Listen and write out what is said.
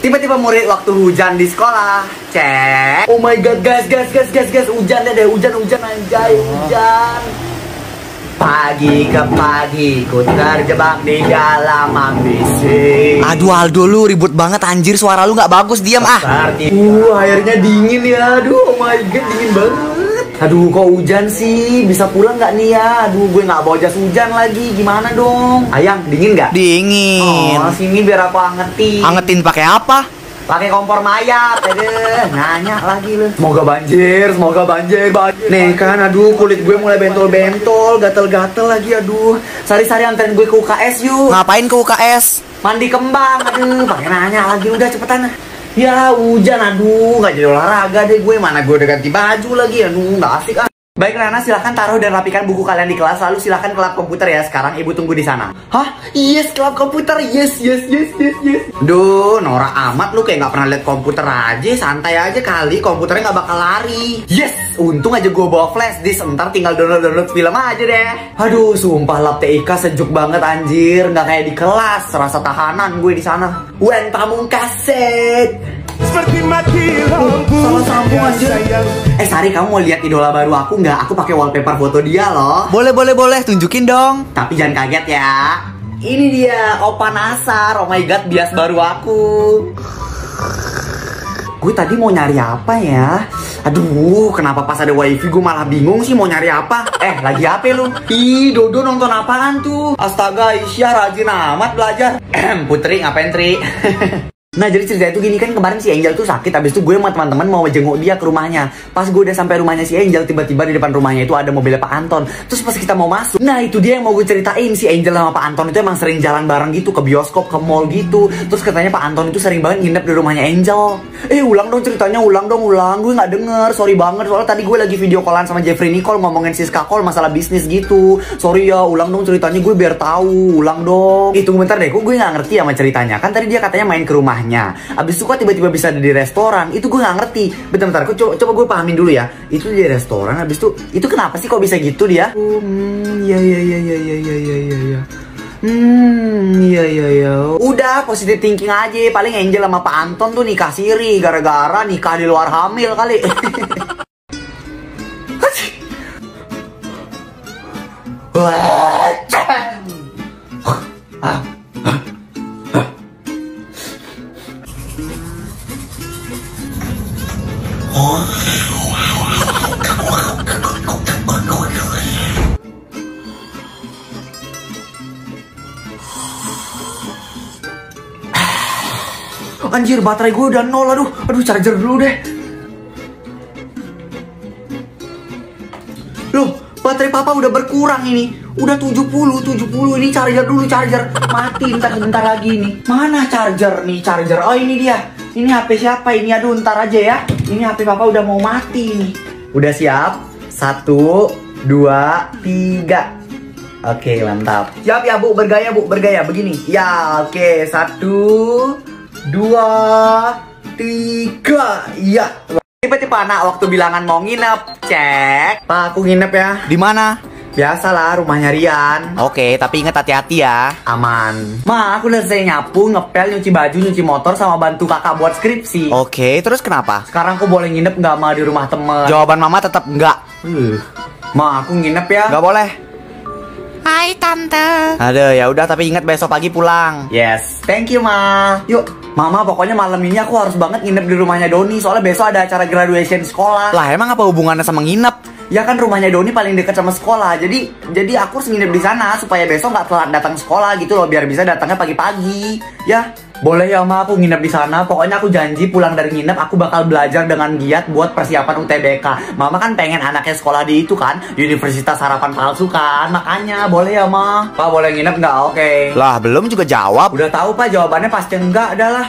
Tiba-tiba murid waktu hujan di sekolah Cek. Oh my god guys guys guys guys guys Hujan deh deh hujan hujan anjay hujan. Pagi ke pagi ku terjebak di dalam ambisi. Aduh Aldo lu ribut banget anjir suara lu nggak bagus diam ah. Seperti Uh airnya dingin ya Aduh oh my god dingin banget Aduh kok hujan sih? Bisa pulang nggak nih ya? Aduh gue nggak bawa jas hujan lagi. Gimana dong? Ayang dingin nggak? Dingin. Oh sini biar aku angetin. Angetin pakai apa? pakai kompor mayat aduh nanya lagi lu. Semoga banjir semoga banjir banjir. Nih kan aduh kulit gue mulai bentol-bentol gatel-gatel lagi aduh. Sari-sari anterin gue ke UKS yuk. Ngapain ke UKS? mandi kembang aduh. Pakai nanya lagi udah cepetan ya hujan aduh nggak jadi olahraga deh gue. Mana gue udah ganti baju lagi? Aduh nggak asik ah Baik Rana, silahkan taruh dan rapikan buku kalian di kelas. Lalu silahkan ke lab komputer ya Sekarang ibu tunggu di sana. Hah? Yes, ke lab komputer. Yes, yes, yes, yes, yes. Duh, Nora amat lu kayak nggak pernah lihat komputer aja. Santai aja kali, komputernya nggak bakal lari. Yes, untung aja gue bawa flash disk. Ntar tinggal download-download film aja deh. Aduh, sumpah lab TIK sejuk banget anjir. Nggak kayak di kelas, rasa tahanan gue di sana. Wen pamungkaset Seperti mati lampu Salah sambung aja. sayang Eh Sari, kamu mau lihat idola baru aku nggak? Aku pakai wallpaper foto dia loh. Boleh boleh boleh tunjukin dong. Tapi jangan kaget ya. Ini dia Opa Nasar. Oh my god, bias baru aku. Gue tadi mau nyari apa ya? Aduh, kenapa pas ada wifi gue malah bingung sih mau nyari apa? Eh, lagi apa lu? Ih, Dodo nonton apaan tuh? Astaga, Isya rajin amat belajar. Putri, ngapain Tri? Nah jadi cerita itu gini kan kemarin si Angel tuh sakit Habis itu gue sama teman-teman mau jenguk dia ke rumahnya. Pas gue udah sampai rumahnya si Angel Tiba-tiba di depan rumahnya itu ada mobilnya Pak Anton. Terus pas kita mau masuk Nah itu dia yang mau gue ceritain Si Angel sama Pak Anton itu emang sering jalan bareng gitu Ke bioskop, ke mall gitu. Terus katanya Pak Anton itu sering banget nginep di rumahnya Angel. Eh ulang dong ceritanya ulang dong ulang. Gue gak denger sorry banget. Soalnya tadi gue lagi video callan sama Jeffrey Nicole Ngomongin Siska Call masalah bisnis gitu. Sorry ya ulang dong ceritanya gue biar tahu. Ulang dong. Itu bentar deh kok gue gak ngerti sama ceritanya. Kan tadi dia katanya main ke rumahnya. Abis itu kok tiba-tiba bisa ada di restoran. Itu gue gak ngerti. Bentar-bentar coba, coba gue pahamin dulu ya. Itu di restoran Abis itu Itu kenapa sih kok bisa gitu dia? Hmm ya ya ya ya ya ya ya ya Hmm, iya iya iya. Udah positive thinking aja. Paling Angel sama Pak Anton tuh nikah siri gara-gara nikah di luar hamil kali. Anjir, baterai gue udah nol. Aduh, aduh charger dulu deh. Loh, baterai papa udah berkurang ini. Udah 70, 70 ini charger dulu charger. Mati ntar sebentar lagi nih. Mana charger nih charger? Oh ini dia. Ini HP siapa ini? Aduh ntar aja ya. Ini HP papa udah mau mati nih. Udah siap? Satu, dua, tiga. Oke mantap. Siap ya bu, bergaya bu, bergaya begini. Ya oke satu, dua, tiga. Ya. Tiba-tiba anak waktu bilangan mau nginep Cek Pak aku nginep ya Di mana? Biasalah rumahnya Rian Oke, tapi ingat hati-hati ya. Aman Ma aku udah selesai nyapu, ngepel, nyuci baju, nyuci motor Sama bantu kakak buat skripsi Oke, terus kenapa? Sekarang aku boleh nginep nggak ma di rumah temen Jawaban mama tetap enggak. Uh, Ma aku nginep ya Enggak boleh. Hai tante. Aduh, ya udah tapi ingat besok pagi pulang. Yes, thank you ma. Yuk, mama pokoknya malam ini aku harus banget nginep di rumahnya Doni soalnya besok ada acara graduation sekolah. Lah, emang apa hubungannya sama nginep? Ya kan rumahnya Doni paling dekat sama sekolah, jadi jadi aku harus nginep di sana supaya besok nggak telat datang sekolah gitu loh, biar bisa datangnya pagi-pagi. Ya, boleh ya ma aku nginep di sana. Pokoknya aku janji pulang dari nginep aku bakal belajar dengan giat buat persiapan UTBK. Mama kan pengen anaknya sekolah di itu kan, Universitas Harapan Palsu kan, makanya boleh ya ma. Pak boleh nginep nggak? Oke. Lah, belum juga jawab. Udah tahu pak jawabannya pasti enggak adalah.